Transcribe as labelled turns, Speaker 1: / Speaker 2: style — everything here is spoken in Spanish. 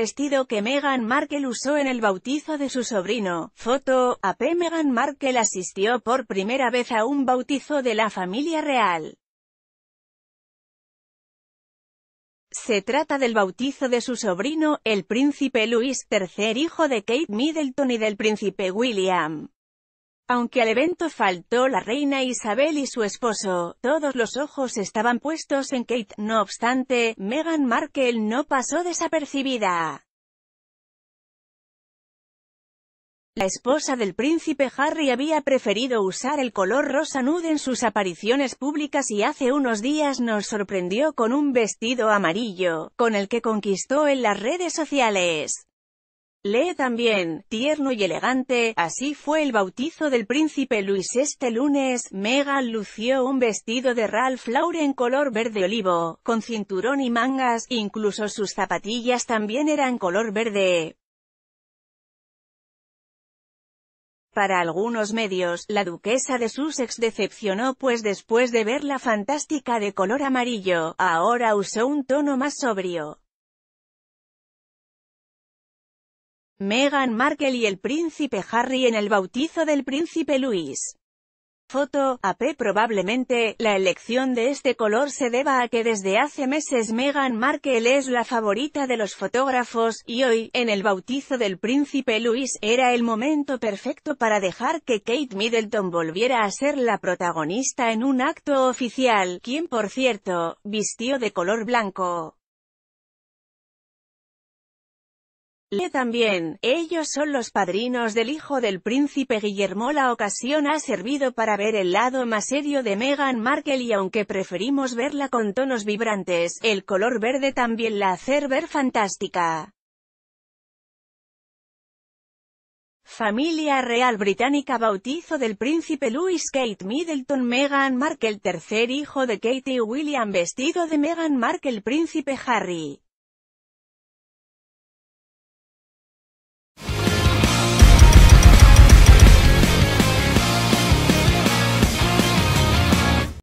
Speaker 1: vestido que Meghan Markle usó en el bautizo de su sobrino. Foto, AP Meghan Markle asistió por primera vez a un bautizo de la familia real. Se trata del bautizo de su sobrino, el príncipe Luis, tercer hijo de Kate Middleton y del príncipe William. Aunque al evento faltó la reina Isabel y su esposo, todos los ojos estaban puestos en Kate. No obstante, Meghan Markle no pasó desapercibida. La esposa del príncipe Harry había preferido usar el color rosa nude en sus apariciones públicas y hace unos días nos sorprendió con un vestido amarillo, con el que conquistó en las redes sociales. Lee también, tierno y elegante, así fue el bautizo del príncipe Luis este lunes, Meghan lució un vestido de Ralph Lauren color verde olivo, con cinturón y mangas, incluso sus zapatillas también eran color verde. Para algunos medios, la duquesa de Sussex decepcionó pues después de ver la fantástica de color amarillo, ahora usó un tono más sobrio. Meghan Markle y el príncipe Harry en el bautizo del príncipe Luis. Foto, AP Probablemente, la elección de este color se deba a que desde hace meses Meghan Markle es la favorita de los fotógrafos, y hoy, en el bautizo del príncipe Luis, era el momento perfecto para dejar que Kate Middleton volviera a ser la protagonista en un acto oficial, quien por cierto, vistió de color blanco. Lee también, ellos son los padrinos del hijo del príncipe Guillermo. La ocasión ha servido para ver el lado más serio de Meghan Markle y aunque preferimos verla con tonos vibrantes, el color verde también la hace ver fantástica. Familia real británica bautizo del príncipe Louis Kate Middleton. Meghan Markle tercer hijo de Kate y William vestido de Meghan Markle príncipe Harry